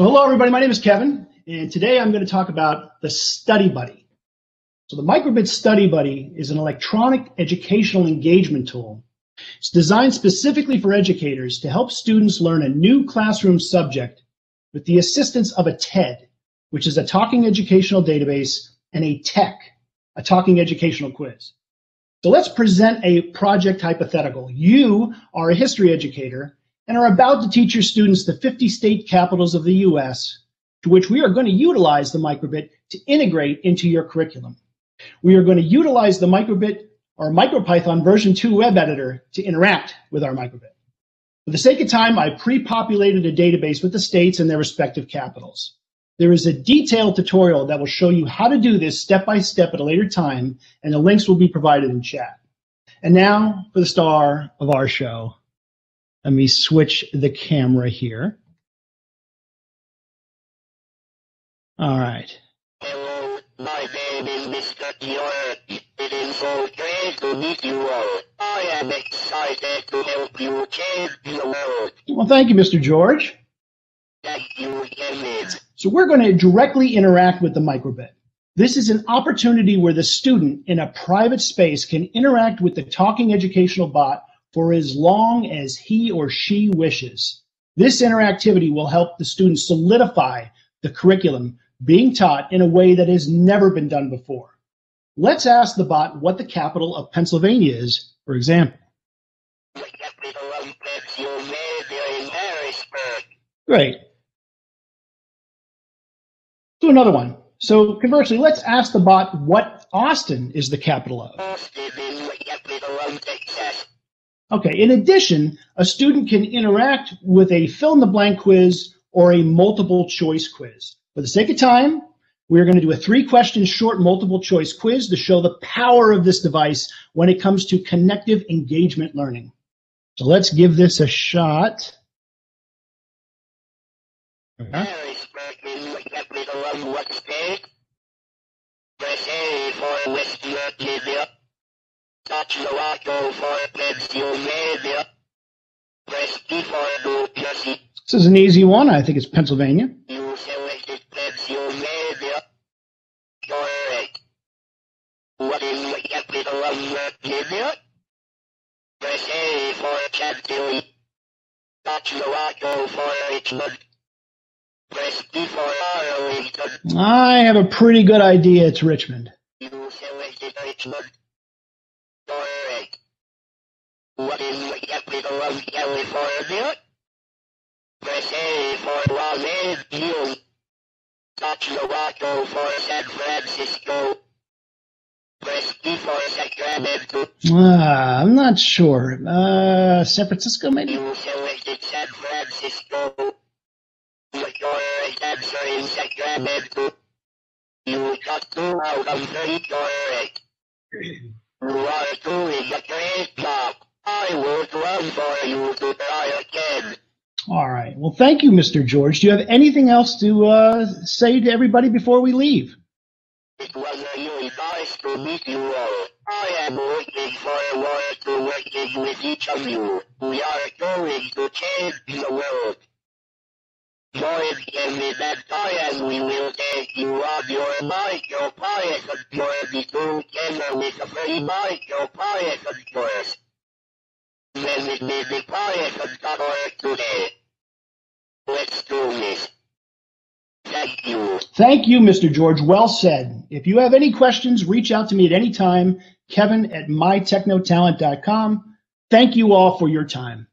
So hello everybody, my name is Kevin, and today I'm going to talk about the Study Buddy. So the Micro:bit Study Buddy is an electronic educational engagement tool. It's designed specifically for educators to help students learn a new classroom subject with the assistance of a TED, which is a talking educational database, and a TEQ, a talking educational quiz. So let's present a project hypothetical. You are a history educator and are about to teach your students the 50 state capitals of the US, to which we are going to utilize the micro:bit to integrate into your curriculum. We are going to utilize the micro:bit or MicroPython version 2 web editor to interact with our micro:bit. For the sake of time, I pre-populated a database with the states and their respective capitals. There is a detailed tutorial that will show you how to do this step by step at a later time, and the links will be provided in chat. And now for the star of our show, let me switch the camera here. All right. Hello, my name is Mr. George. It is so great to meet you all. I am excited to help you change the world. Well, thank you, Mr. George. Thank you, Kevin. So we're going to directly interact with the micro:bit. This is an opportunity where the student in a private space can interact with the talking educational bot for as long as he or she wishes. This interactivity will help the students solidify the curriculum being taught in a way that has never been done before. Let's ask the bot what the capital of Pennsylvania is, for example. The capital of Pennsylvania is Harrisburg. Great. Do another one. So conversely, let's ask the bot what Austin is the capital of. Austin is the capital of Texas. Okay, in addition, a student can interact with a fill in the blank quiz or a multiple choice quiz. For the sake of time, we're going to do a three question short multiple choice quiz to show the power of this device when it comes to connective engagement learning. So let's give this a shot. This is an easy one. I think it's Pennsylvania. You selected Pennsylvania. Correct. What is the capital of Virginia? Press A for Chantilly. The for Richmond. Press B for Arlington. I have a pretty good idea. It's Richmond. You selected Richmond. Correct. What is the capital of California? Press A for Los Angeles. Touch the logo for San Francisco. Press B for Sacramento. Ah, I'm not sure. Uh, San Francisco, maybe? You selected San Francisco. The correct answer is Sacramento. You got two out of three correct. You are doing a great job. I would love for you to try again. All right. Well, thank you, Mr. George. Do you have anything else to uh, say to everybody before we leave? It was really nice to meet you all. I am looking forward to working with each of you. We are going to change the world. Join Kevin and I as we will take you on your MicroPython journey together with a free MicroPython course. Today. Let's do this. Thank you. Thank you, Mr. George. Well said. If you have any questions, reach out to me at any time, kevin at mytechnotalent.com. Thank you all for your time.